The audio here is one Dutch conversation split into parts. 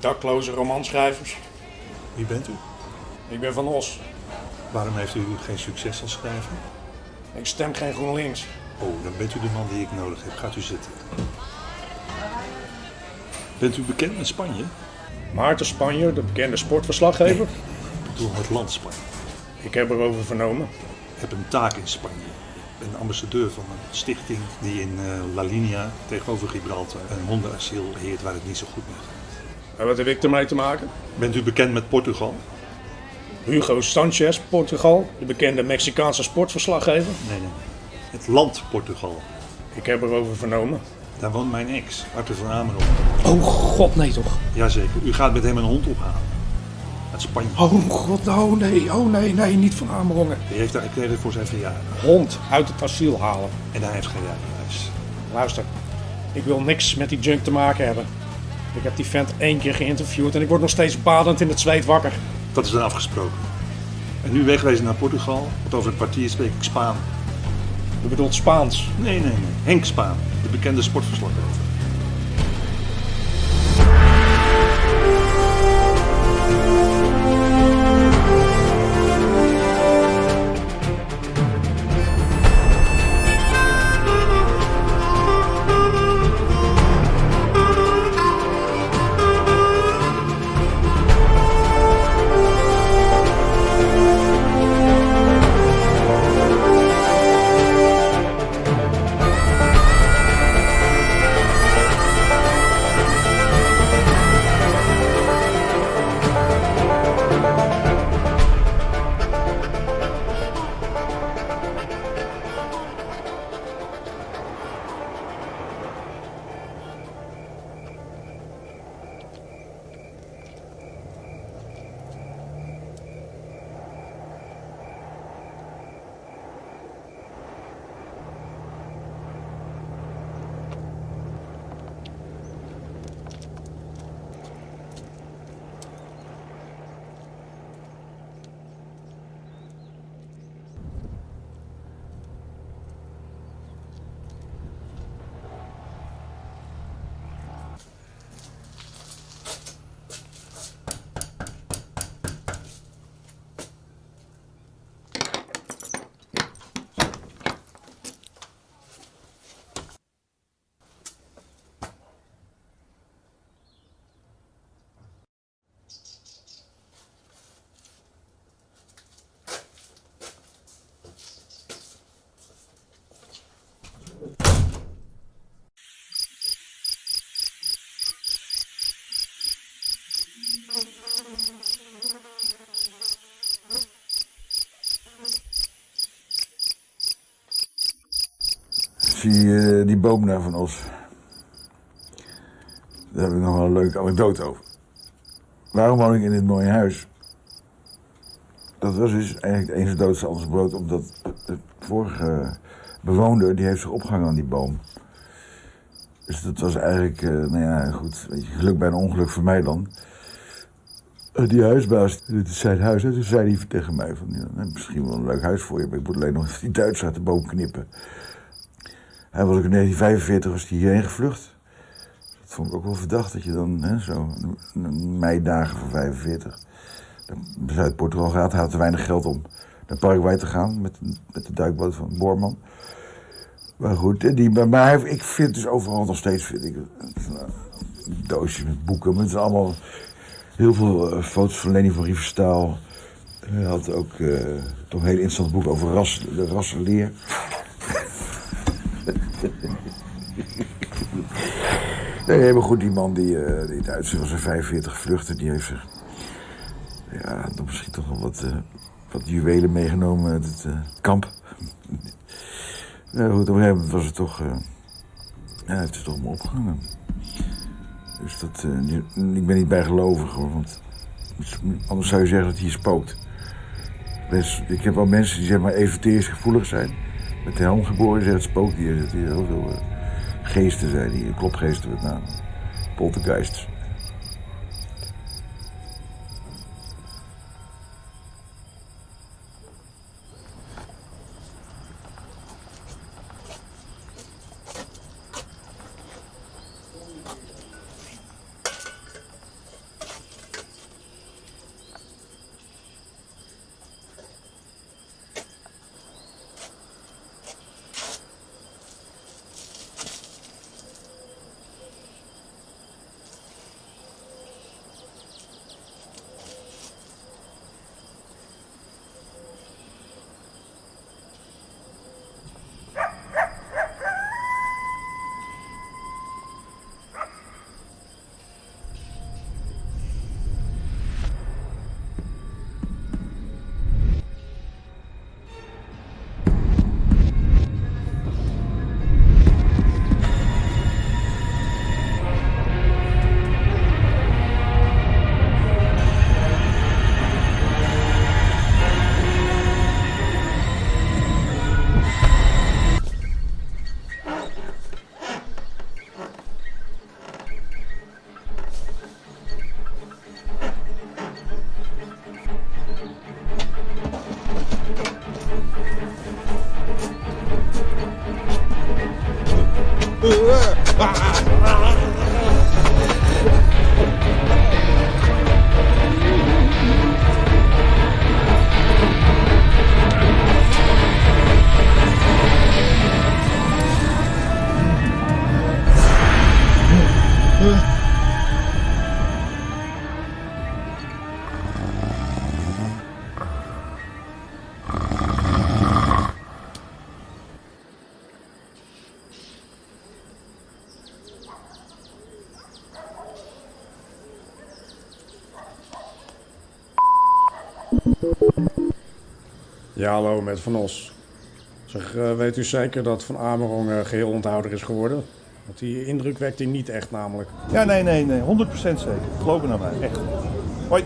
Dakloze romanschrijvers? Wie bent u? Ik ben Van Os. Waarom heeft u geen succes als schrijver? Ik stem geen GroenLinks. Oh, dan bent u de man die ik nodig heb. Gaat u zitten. Bent u bekend in Spanje? Maarten Spanjer, de bekende sportverslaggever. Ik bedoel het land Spanje. Ik heb erover vernomen. Ik heb een taak in Spanje. Ik ben ambassadeur van een stichting die in eh, La Linea tegenover Gibraltar een hondenasiel beheert waar het niet zo goed mee gaat. En wat heb ik ermee te maken? Bent u bekend met Portugal? Hugo Sanchez, Portugal, de bekende Mexicaanse sportverslaggever. Nee, nee. Het land Portugal. Ik heb erover vernomen. Daar woont mijn ex, Arthur van Ameron. Oh god, nee toch? Jazeker, u gaat met hem een hond ophalen. Uit Spanje. Oh god, oh nee, oh nee, nee, niet van Amerongen. Die heeft daar gekregen voor zijn verjaardag. Hond uit het asiel halen. En hij heeft geen rijbewijs. Luister, ik wil niks met die junk te maken hebben. Ik heb die vent één keer geïnterviewd en ik word nog steeds badend in het zweet wakker. Dat is dan afgesproken. En nu wegwezen naar Portugal, want over een kwartier spreek ik Spaan. U bedoelt Spaans. Nee, nee, nee. Henk Spaan, de bekende sportverslaggever. Zie je die boom daar van ons? Daar heb ik nog wel een leuke anekdote over. Waarom woon ik in dit mooie huis? Dat was dus eigenlijk het ene doodste anders brood, omdat de vorige bewoner die heeft zich opgehangen aan die boom. Dus dat was eigenlijk, eh, nou ja, goed, weet je, geluk bij een ongeluk voor mij dan. Eh, Die huisbaas, dit is zijn huis, toen zei hij tegen mij van, misschien wel een leuk huis voor je, maar ik moet alleen nog die Duitsers uit de boom knippen. Hij was in 1945 was hij hierheen gevlucht. Dat vond ik ook wel verdacht dat je dan hè, zo meidagen van 45 naar Zuid-Portugal gaat. Hij had te weinig geld om naar Paraguay te gaan met, met de duikboot van Boorman. Maar goed, die, maar ik vind dus overal nog steeds vind ik, een doosje met boeken. Met allemaal heel veel eh, foto's van Leni van Riefenstaal. Hij had ook eh, toch een heel interessant boek over ras, de rassenleer. Nee, maar goed, die man die, eh die Duitser was in 45 gevlucht en die heeft zich... Ja, dan misschien toch wel wat, eh, wat juwelen meegenomen uit het eh, kamp. Ja, goed, op een was het toch... ja, heeft het toch maar opgehangen. Dus dat... ik ben niet bijgelovig hoor, want... Anders zou je zeggen dat hij spookt. Dus, ik heb wel mensen die zeg maar esoterisch gevoelig zijn. Met de helm geboren zeggen het spookt hier. Hier heel veel eh, geesten zijn hier. Klopgeesten met name. Poltergeists. Uh, ah! ah, ah. Hallo, met Van Os. Zeg, eh, weet u zeker dat Van Amerong eh, geheel onthouder is geworden? Want die indruk wekt hij niet echt namelijk. Ja, nee, nee, nee. 100% zeker. Geloof me naar mij. Echt. Hoi.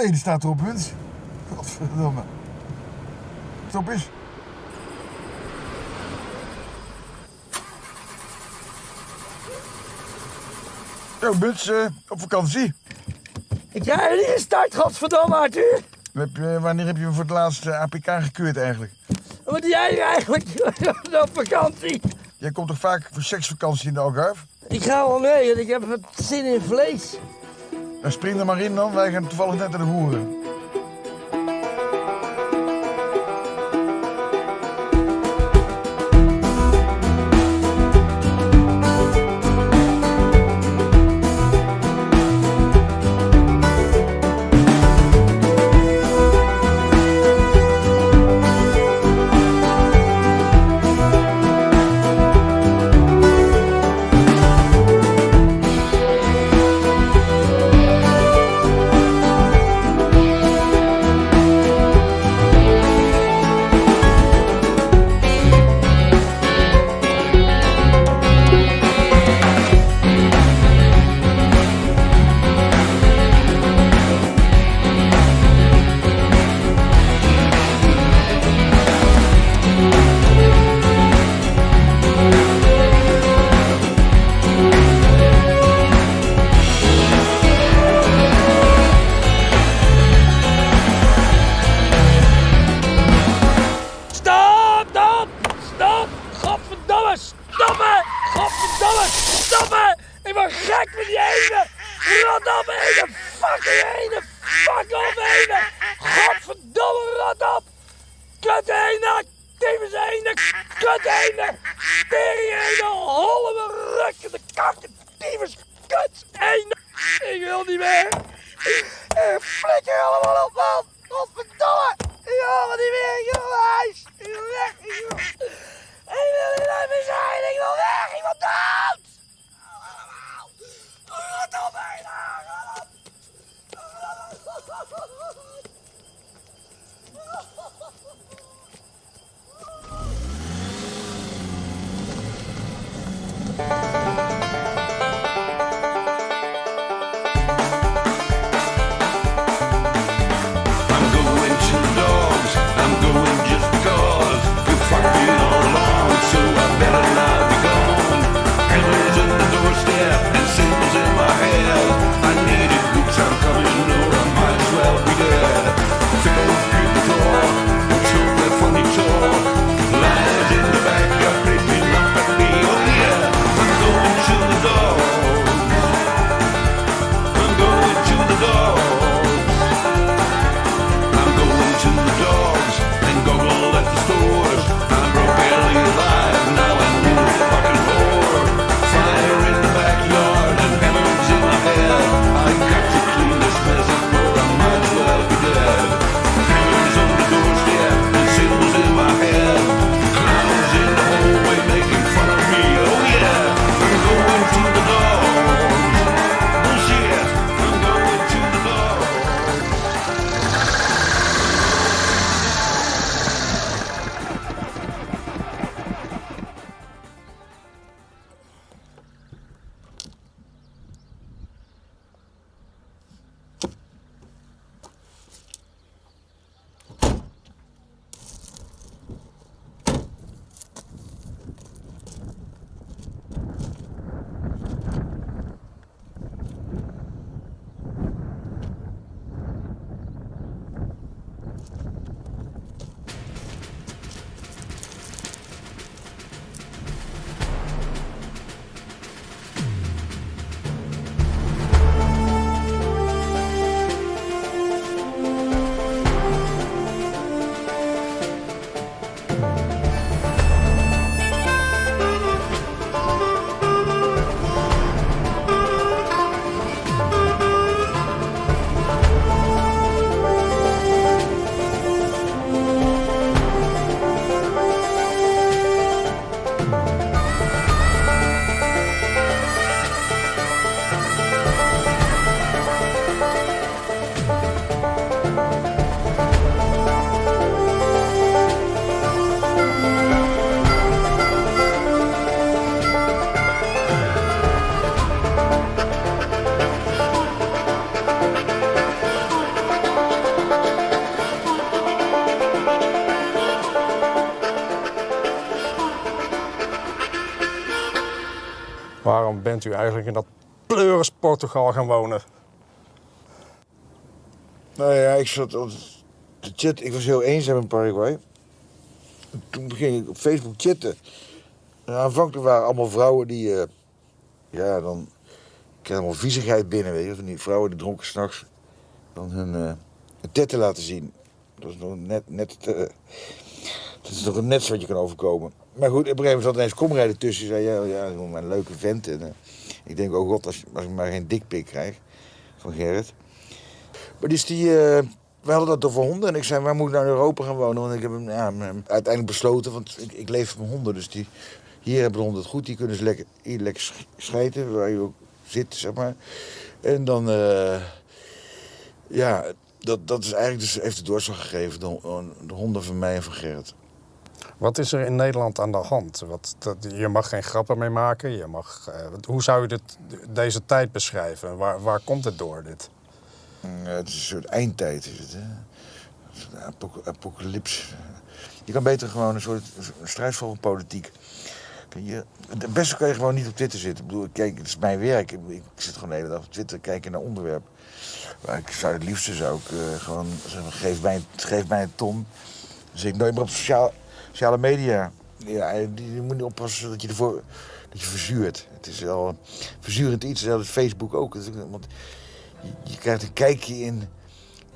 Hé, die staat er op punt. Godverdomme. Stop eens. Zo, Buts, eh, op vakantie. Ik jij er niet gestart, godverdomme Arthur. Heb je, wanneer heb je voor het laatst eh, APK gekeurd eigenlijk? Wat doe jij eigenlijk op vakantie? Jij komt toch vaak voor seksvakantie in de Algarve? Ik ga wel mee, want ik heb zin in vlees. Dan spring er maar in dan, wij gaan toevallig net naar de hoeren. Rukken de kakken. Tyfus kut ene. Ik wil niet meer. Ik flikker allemaal op man. Godverdomme. Ik wil niet meer. Ik wil naar huis. Ik wil weg. Ik wil... Ik wil niet naar meer zijn. Ik wil weg. Ik wil dood. Rot op ene. Rot op. I'm bent u eigenlijk in dat pleuris Portugal gaan wonen? Nou ja, ik zat op de chat. Ik was heel eenzaam in Paraguay. Toen ging ik op Facebook chatten. En aanvankelijk waren allemaal vrouwen die... eh, ja, dan... Ik kreeg allemaal viezigheid binnen, weet je. Van die vrouwen die dronken s'nachts dan hun, hun tetten laten zien. Dat is nog net... net eh, dat is nog het netste wat je kan overkomen. Maar goed, op een gegeven moment zat ineens komrijden tussen. Zei, ja, ja, een leuke vent. En, eh, ik denk, oh god, als, ik maar geen dikpik krijg van Gerrit. Maar dus die, eh, we hadden dat over honden. En ik zei, waar moet ik nou in Europa gaan wonen? Want ik heb ja, uiteindelijk besloten, want ik, ik leef van honden. Dus die, hier hebben de honden het goed. Die kunnen ze lekker, hier lekker sch- schijten, waar je ook zit, zeg maar. En dan, eh, ja, dat, dat is eigenlijk dus, heeft de doorslag gegeven. De, de honden van mij en van Gerrit. Wat is er in Nederland aan de hand? Wat, dat, je mag geen grappen meer maken. Je mag, eh, hoe zou je dit, deze tijd beschrijven? Waar, waar komt het door, dit? Mm, het is een soort eindtijd, is het, hè? Je kan beter gewoon een soort een strijdval van politiek. Je, het beste kan je gewoon niet op Twitter zitten. Ik bedoel, kijk, het is mijn werk. Ik, zit gewoon de hele dag op Twitter kijken naar onderwerpen. Maar ik zou het liefste zou ik eh, gewoon zeggen, geef mij, geef mij een ton. Zit ik nooit meer op sociaal, sociale media. Ja, die, je moet niet oppassen dat je ervoor dat je verzuurt. Het is wel een verzurend iets, zelfs Facebook ook. Is- Want je, krijgt een kijkje in,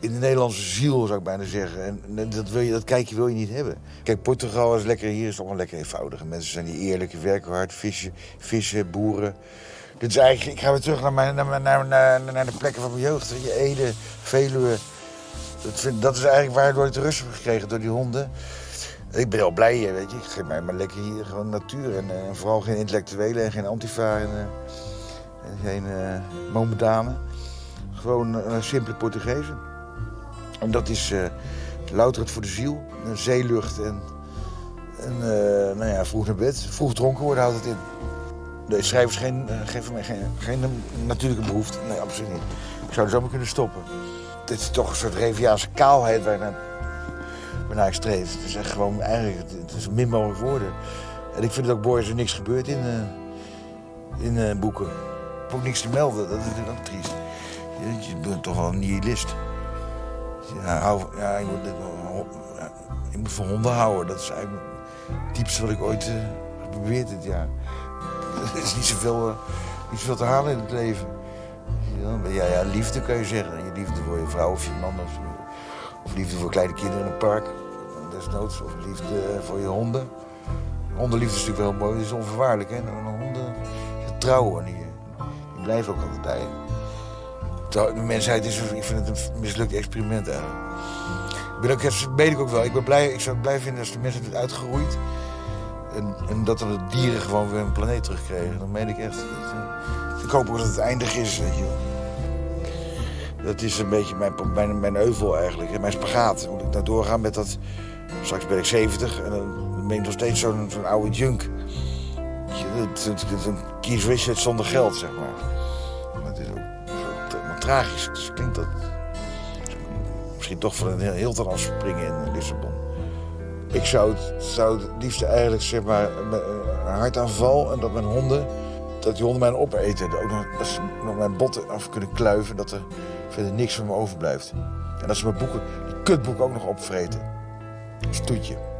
in de Nederlandse ziel, zou ik bijna zeggen. En, dat, wil je, dat kijkje wil je niet hebben. Kijk, Portugal is lekker, hier is allemaal lekker eenvoudige mensen. zijn die eerlijke, werken hard, vissen, vissen boeren. Dit is eigenlijk, ik ga weer terug naar, mijn, naar, naar, naar, naar de plekken van mijn jeugd. je, Ede, Veluwe. Dat, dat is eigenlijk waardoor ik de rust heb gekregen, door die honden. Ik ben wel blij weet je. Ik geef mij maar lekker hier gewoon natuur. En, eh, vooral geen intellectuelen en geen antifa en, en geen eh momendanen. Gewoon eh, simpele Portugezen. En dat is eh louterend voor de ziel. Een zeelucht en, nou ja, vroeg naar bed. Vroeg dronken worden houdt het in. Nee, schrijvers geen, geven mij geen, geen natuurlijke behoefte. Nee, absoluut niet. Ik zou er zomaar kunnen stoppen. Dit is toch een soort Reviaanse kaalheid waarnaar, streef. Het is echt gewoon eigenlijk, het, is min mogelijk woorden. En ik vind het ook mooi als er niks gebeurt in, eh, in eh, boeken. Ik heb ook niks te melden, dat is natuurlijk ook triest. Je, bent toch wel een nihilist. Ja, ja, je, moet, ja, je moet van honden houden. Dat is eigenlijk het diepste wat ik ooit heb geprobeerd dit jaar. Er is niet zoveel, niet zoveel te halen in het leven. Ja, ja, ja, liefde kan je zeggen. Je liefde voor je vrouw of je man. Of, of liefde voor kleine kinderen in een park. Desnoods. Of liefde voor je honden. Hondenliefde is natuurlijk wel mooi. Dat is onvoorwaardelijk. Hè? Nou, honden die trouwen. Die, die blijven ook altijd bij De mensheid is, ik vind het een mislukt experiment eigenlijk. Ik ben ook, dat weet ik ook wel. Ik, ben blij, ik zou het blij vinden als de mensheid het uitgeroeid. En, en dat de dieren gewoon weer een planeet terugkregen. Dan meen ik echt. Dat, ik hoop ook dat het eindig is, weet je. Dat is een beetje mijn, mijn, mijn euvel eigenlijk. Mijn spagaat. Moet ik nou doorgaan met dat... Straks ben ik 70 en dan ben ik nog steeds zo'n oude junk. Een Keith zonder geld, zeg maar. Maar is ook tragisch. Dus klinkt dat... Misschien toch van een heel Hilton afspringen in Lissabon. Ik zou het, zou liefst eigenlijk, zeg maar, een hartaanval en dat mijn honden, dat die honden mij opeten. Ook nog, dat ze nog mijn botten af kunnen kluiven, dat er verder niks van me overblijft. En dat ze mijn boeken, die kutboeken ook nog opvreten. Als toetje.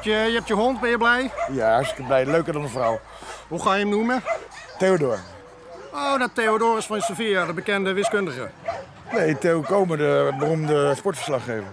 Hebt je, je hebt je hond, ben je blij? Ja, hartstikke blij. Leuker dan een vrouw. Hoe ga je hem noemen? Theodor. Oh, dat Theodorus van Sevilla, de bekende wiskundige. Nee, Theo Komen, de beroemde sportverslaggever.